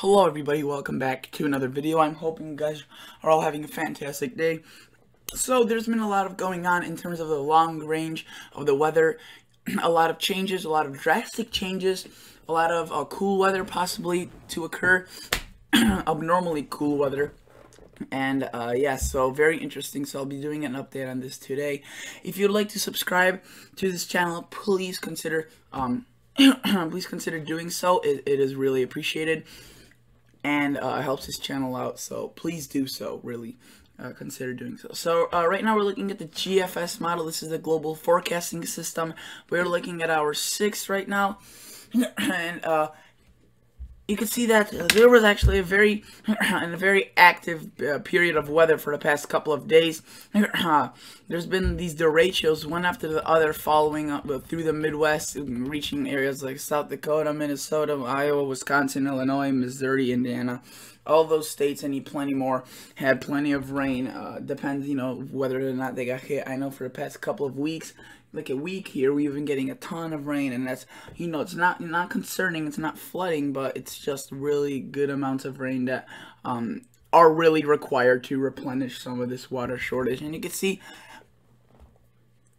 Hello everybody, welcome back to another video. I'm hoping you guys are all having a fantastic day. So there's been a lot of going on in terms of the long range of the weather. a lot of changes, a lot of drastic changes, a lot of uh, cool weather possibly to occur, abnormally cool weather. And uh, yeah, so very interesting. So I'll be doing an update on this today. If you'd like to subscribe to this channel, please consider um, please consider doing so. It, it is really appreciated and uh, helps his channel out. So please do so. Really. Uh, consider doing so. So uh, right now we're looking at the GFS model. This is the global forecasting system. We're looking at hour six right now, and uh, you can see that there was actually a very a very active uh, period of weather for the past couple of days. There's been these derechos, one after the other, following up through the Midwest, reaching areas like South Dakota, Minnesota, Iowa, Wisconsin, Illinois, Missouri, Indiana. All those states and plenty more had plenty of rain. Uh, depends, you know, whether or not they got hit. I know for the past couple of weeks, like a week here, we've been getting a ton of rain, and that's you know it's not not concerning, it's not flooding, but it's just really good amounts of rain that um, are really required to replenish some of this water shortage. And you can see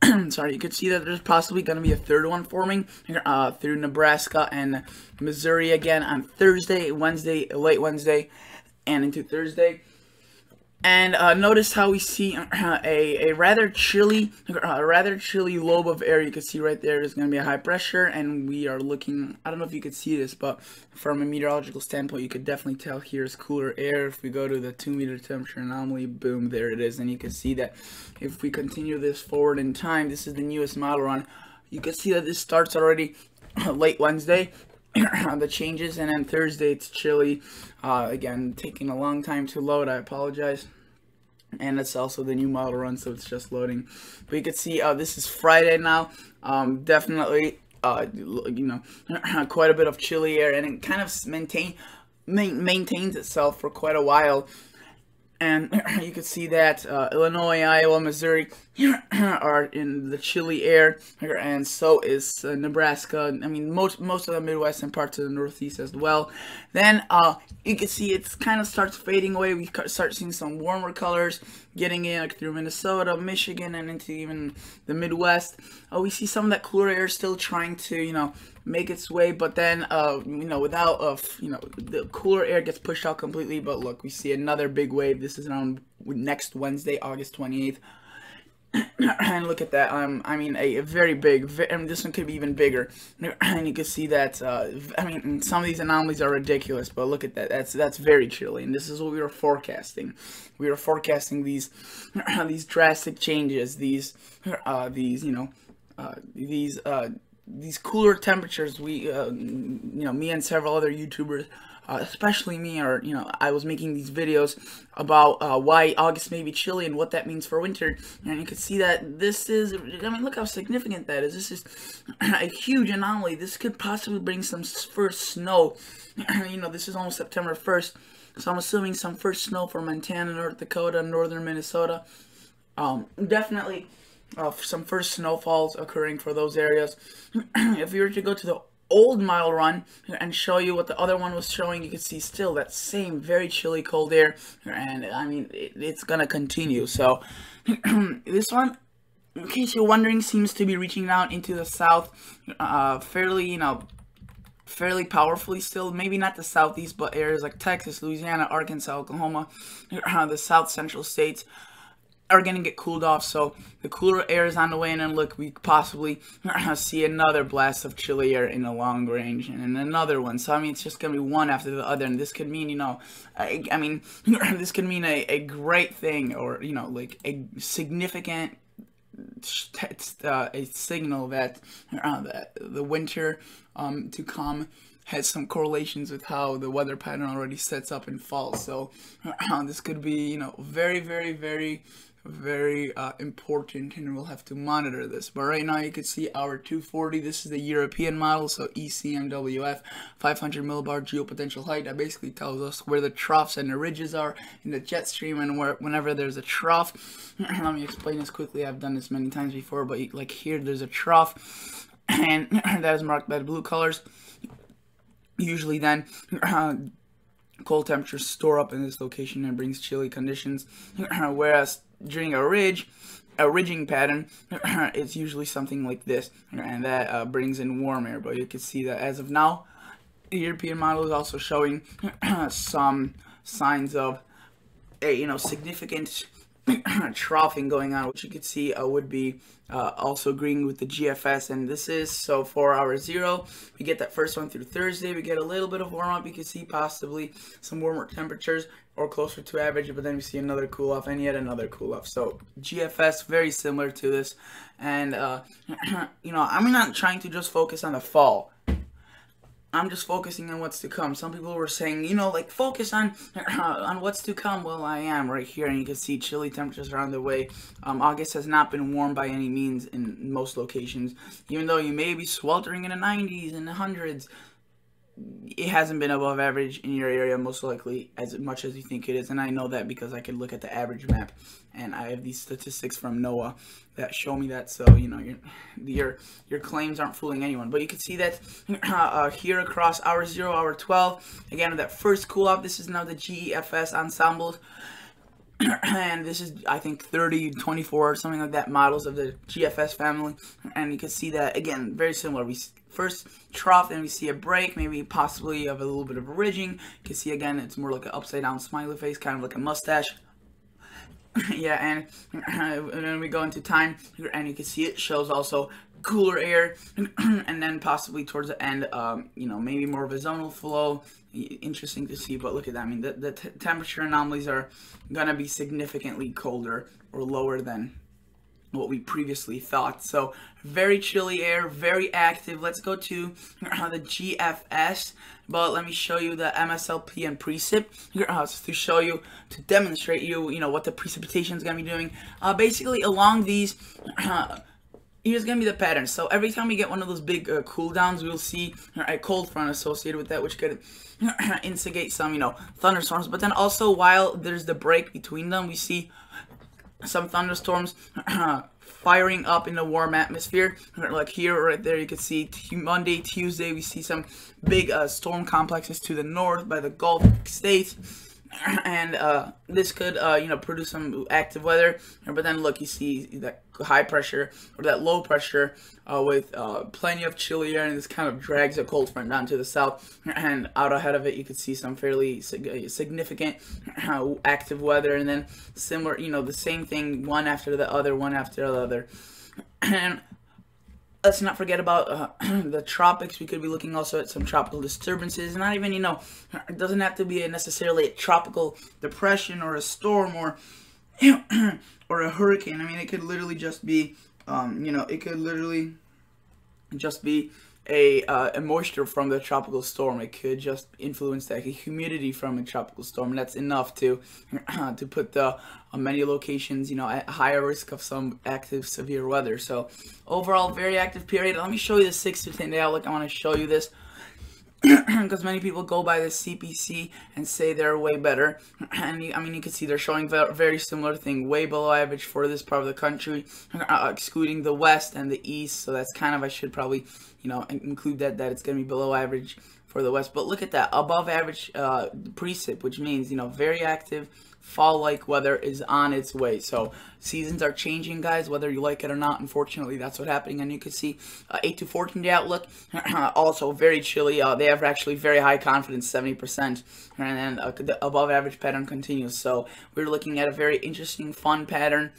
sorry, you could see that there's possibly going to be a third one forming uh, through Nebraska and Missouri again on Thursday, Wednesday, late Wednesday, and into Thursday. And uh, notice how we see uh, a, a rather chilly, a rather chilly lobe of air. You can see right there is going to be a high pressure, and we are looking. I don't know if you could see this, but from a meteorological standpoint, you could definitely tell here's cooler air. If we go to the two meter temperature anomaly, boom, there it is, and you can see that if we continue this forward in time, this is the newest model run. You can see that this starts already late Wednesday, the changes and then Thursday it's chilly. Uh, again taking a long time to load I apologize. And it's also the new model run so it's just loading. But you can see uh, this is Friday now. Um, definitely uh, you know quite a bit of chilly air and it kind of maintain maintains itself for quite a while and you can see that uh, Illinois, Iowa, Missouri are in the chilly air, and so is uh, Nebraska. I mean, most most of the Midwest and parts of the Northeast as well. Then uh, you can see it kind of starts fading away. We start seeing some warmer colors getting in like, through Minnesota, Michigan, and into even the Midwest. Uh, we see some of that cooler air still trying to, you know, make its way, but then, uh, you know, without, uh, you know, the cooler air gets pushed out completely. But look, we see another big wave. This is on next Wednesday, August 28th. and look at that. Um, I mean, a, a very big, and this one could be even bigger. And you can see that. Uh, I mean, some of these anomalies are ridiculous, but look at that. That's that's very chilly, and this is what we were forecasting. We were forecasting these these drastic changes. These uh, these you know uh, these uh, these cooler temperatures. We uh, you know me and several other YouTubers uh, especially me, or, you know, I was making these videos about uh, why August may be chilly and what that means for winter. And you can see that this is, I mean, look how significant that is. This is a huge anomaly. This could possibly bring some first snow. you know, this is almost September 1st. So I'm assuming some first snow for Montana, North Dakota, northern Minnesota. Um, definitely uh, some first snowfalls occurring for those areas. if you were to go to the old mile run and show you what the other one was showing, you can see still that same very chilly cold air. And I mean, it, it's gonna continue. So this one, in case you're wondering, seems to be reaching out into the south uh, fairly, you know, fairly powerfully still. Maybe not the southeast, but areas like Texas, Louisiana, Arkansas, Oklahoma, the south central states are going to get cooled off. So the cooler air is on the way, and then look, we possibly see another blast of chilly air in the long range, and another one. So I mean, it's just going to be one after the other, and this could mean, you know, I, I mean, this could mean a, a great thing, or you know, like a significant uh, a signal that uh, that the winter um, to come has some correlations with how the weather pattern already sets up in fall. So this could be, you know, very, very, very very uh, important and we'll have to monitor this. But right now you can see our 240 this is the European model so ECMWF 500 millibar geopotential height. That basically tells us where the troughs and the ridges are in the jet stream and where whenever there's a trough. Let me explain this quickly. I've done this many times before but like here there's a trough and that is marked by the blue colors. Usually then cold temperatures store up in this location and brings chilly conditions. Whereas during a ridge, a ridging pattern, it's usually something like this, and that uh, brings in warm air. But you can see that as of now, the European model is also showing some signs of a you know significant troughing going on, which you could see uh, would be uh, also agreeing with the GFS. And this is so for hour zero, we get that first one through Thursday. We get a little bit of warm up. You can see possibly some warmer temperatures or closer to average, but then we see another cool off and yet another cool off. So GFS very similar to this. And, uh, you know, I'm not trying to just focus on the fall. I'm just focusing on what's to come. Some people were saying, you know, like focus on on what's to come. Well, I am right here, and you can see chilly temperatures are on the way. Um, August has not been warm by any means in most locations, even though you may be sweltering in the 90s and the hundreds it hasn't been above average in your area most likely as much as you think it is. And i know that because i can look at the average map and i have these statistics from NOAA that show me that. So you know your your your claims aren't fooling anyone. But you can see that uh, here across hour 0 hour 12 again that first cool off this is now the gefs ensembles and this is I think 30, 24 something like that models of the GFS family, and you can see that again very similar. We first trough, then we see a break, maybe possibly of a little bit of a ridging. You can see again it's more like an upside down smiley face, kind of like a mustache. yeah, and, then we go into time, and you can see it shows also cooler air, and then possibly towards the end, um, you know, maybe more of a zonal flow. Interesting to see, but look at that. I mean, the, the temperature anomalies are going to be significantly colder or lower than what we previously thought. So very chilly air, very active. Let's go to uh, the GFS, but let me show you the MSLP and precip uh, to show you, to demonstrate you, you know, what the precipitation is going to be doing. Uh, basically, along these, uh, here's going to be the pattern. So every time we get one of those big uh, cool downs, we'll see a cold front associated with that, which could instigate some, you know, thunderstorms. But then also, while there's the break between them, we see some thunderstorms firing up in the warm atmosphere. Like here, right there, you can see Monday, Tuesday, we see some big uh, storm complexes to the north by the Gulf states. And uh, this could, uh, you know, produce some active weather. But then look, you see that high pressure or that low pressure uh, with uh, plenty of chilly air, and this kind of drags a cold front down to the south. And out ahead of it, you can see some fairly sig significant uh, active weather, and then similar, you know, the same thing one after the other, one after the other. And let's not forget about uh, the tropics. We could be looking also at some tropical disturbances. Not even, you know, it doesn't have to be a necessarily a tropical depression or a storm or or a hurricane. I mean, it could literally just be, um, you know, it could literally just be a, uh, a moisture from the tropical storm. It could just influence the humidity from a tropical storm. And that's enough to to put the uh, many locations, you know, at higher risk of some active severe weather. So overall, very active period. Let me show you the six to ten day outlook. I want to show you this because many people go by the CPC and say they're way better. And I mean, you can see they're showing very similar thing, way below average for this part of the country, uh, excluding the west and the east. So that's kind of I should probably, you know, include that that it's going to be below average for the west. But look at that, above average uh, precip, which means you know very active fall-like weather is on its way. So seasons are changing, guys, whether you like it or not. Unfortunately, that's what's happening. And you can see uh, 8 to 14 day outlook, also very chilly. Uh, they have actually very high confidence, 70%, and then uh, the above average pattern continues. So we're looking at a very interesting, fun pattern.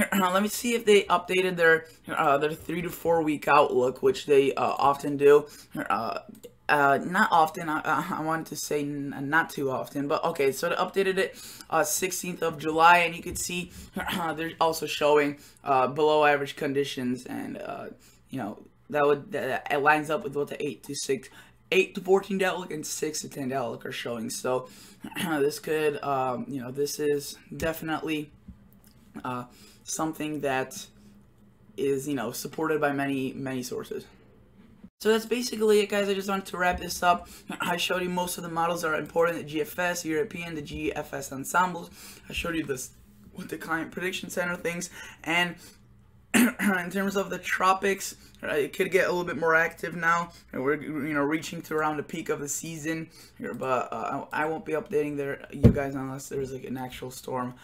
let me see if they updated their uh, their three to four week outlook, which they uh, often do. Uh, uh, not often. I, I wanted to say not too often, but okay. So they updated it uh, 16th of July, and you can see uh, they're also showing uh, below average conditions, and uh, you know that would that, it lines up with what the eight to six. 8 to 14 day outlook and 6 to 10 day outlook are showing. So this could, um, you know, this is definitely uh, something that is, you know, supported by many, many sources. So that's basically it guys, I just wanted to wrap this up. I showed you most of the models that are important, the GFS, European, the GFS ensembles. I showed you this with the Climate Prediction Center things and in terms of the tropics, uh, it could get a little bit more active now. We're you know reaching to around the peak of the season but uh, I won't be updating there you guys unless there's like an actual storm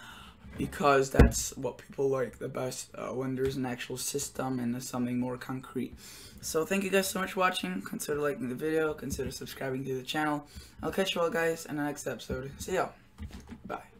because that's what people like the best uh, when there's an actual system and something more concrete. So thank you guys so much for watching. Consider liking the video. Consider subscribing to the channel. I'll catch you all guys in the next episode. See y'all. Bye.